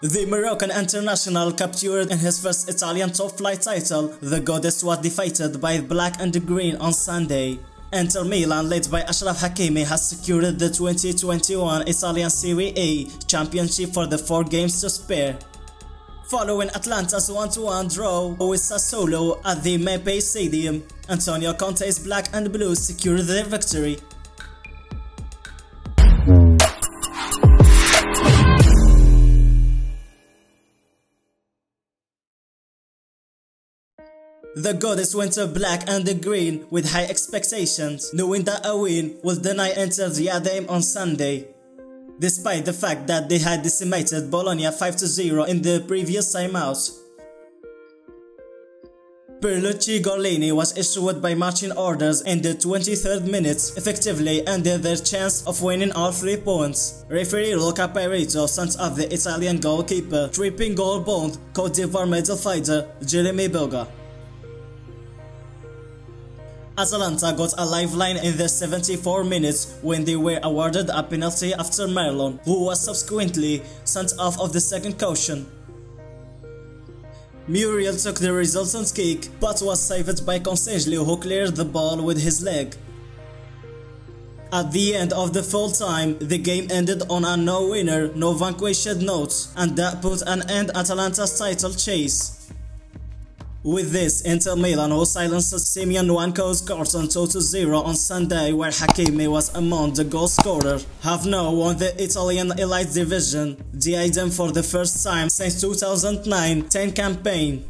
The Moroccan international captured in his first Italian top flight title, the Goddess was defeated by Black and Green on Sunday. Inter Milan, led by Achraf Hakimi, has secured the 2021 Italian Serie A championship for the four games to spare. Following Atalanta's 1-1 draw with Sassuolo at the Mapei Stadium, Antonio Conte's Black and Blue secured their victory The goddess went to black and the green with high expectations, knowing that a win would deny Inter the Yadam on Sunday. Despite the fact that they had decimated Bologna 5-0 in the previous timeout. Pierluigi Gollini was issued by marching orders in the 23rd minute, effectively ended their chance of winning all three points. Referee Luca Pairetto sent off the Italian goalkeeper, tripping goal bond Cote d'Ivoire midfielder Jeremie Boga. Atalanta got a lifeline in the 74 minutes when they were awarded a penalty after Marlon, who was subsequently sent off of the second caution. Muriel took the resultant kick, but was saved by Consigli who cleared the ball with his leg. At the end of the full time, the game ended on a no winner, no vanquished note, and that put an end Atalanta's title chase. With this, Inter Milan who silenced Simeon Nwankwo's on 2-0 on Sunday where Hakimi was among the goal scorers, have now won the Italian Elite Division, the item for the first time since 2009-10 campaign.